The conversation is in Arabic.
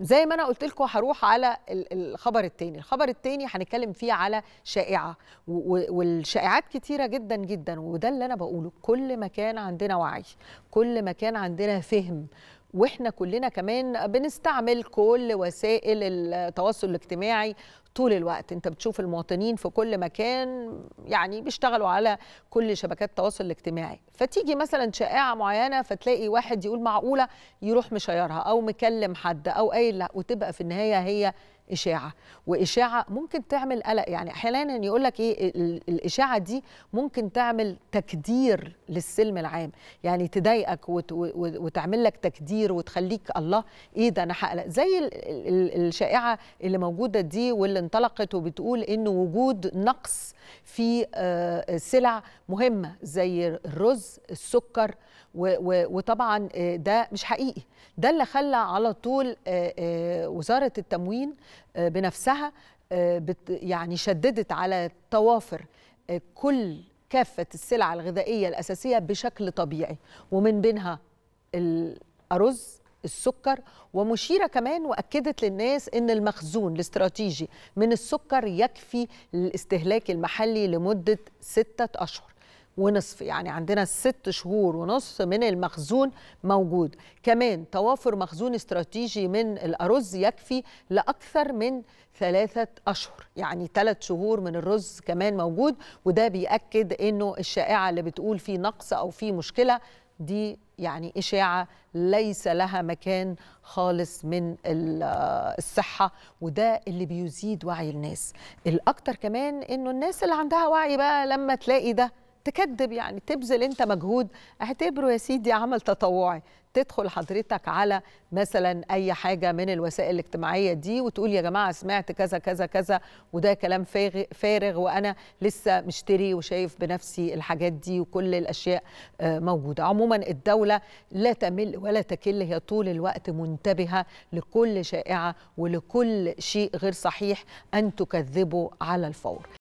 زي ما أنا قلت لكم هروح على ال- الخبر التاني. الخبر التاني هنتكلم فيه على شائعة والشائعات كتيرة جدا جدا. وده اللي أنا بقوله. كل ما كان عندنا وعي. كل ما كان عندنا فهم. وإحنا كلنا كمان بنستعمل كل وسائل التواصل الاجتماعي طول الوقت. انت بتشوف المواطنين في كل مكان يعني بيشتغلوا على كل شبكات التواصل الاجتماعي. فتيجي مثلا شائعة معينة فتلاقي واحد يقول معقولة يروح مشيرها أو مكلم حد أو قايل لا وتبقى في النهاية هي إشاعة. وإشاعة ممكن تعمل قلق. يعني أحيانا يقول لك إيه ال- الإشاعة دي ممكن تعمل تكدير للسلم العام. يعني تضايقك وتعمل لك تكدير وتخليك الله. إيه ده أنا هقلق زي ال- ال- الشائعة اللي موجودة دي واللي انطلقت وبتقول إن وجود نقص في آه، سلع مهمة زي الرز السكر وطبعا آه، ده مش حقيقي. ده اللي خلى على طول آه، وزارة التموين بنفسها آه، يعني شددت على توافر آه، كل كافة السلع الغذائية الأساسية بشكل طبيعي ومن بينها الأرز السكر ومشيرة كمان وأكدت للناس أن المخزون الاستراتيجي من السكر يكفي للاستهلاك المحلي لمدة ستة أشهر. ونصف يعني عندنا ست شهور ونصف من المخزون موجود. كمان توافر مخزون استراتيجي من الأرز يكفي لأكثر من ثلاثة أشهر يعني ثلاث شهور من الرز كمان موجود. وده بيأكد أنه الشائعة اللي بتقول في نقص أو في مشكلة دي يعني إشاعة ليس لها مكان خالص من ال- الصحة وده اللي بيزيد وعي الناس. الأكتر كمان إنه الناس اللي عندها وعي بقى لما تلاقي ده تكذب يعني تبذل أنت مجهود. اعتبره يا سيدي عمل تطوعي. تدخل حضرتك على مثلا أي حاجة من الوسائل الاجتماعية دي وتقول يا جماعة سمعت كذا كذا كذا وده كلام فارغ, وأنا لسه مشتري وشايف بنفسي الحاجات دي وكل الأشياء آه، موجودة. عموما الدولة لا تمل ولا تكل هي طول الوقت منتبهة لكل شائعة ولكل شيء غير صحيح أن تكذبه على الفور.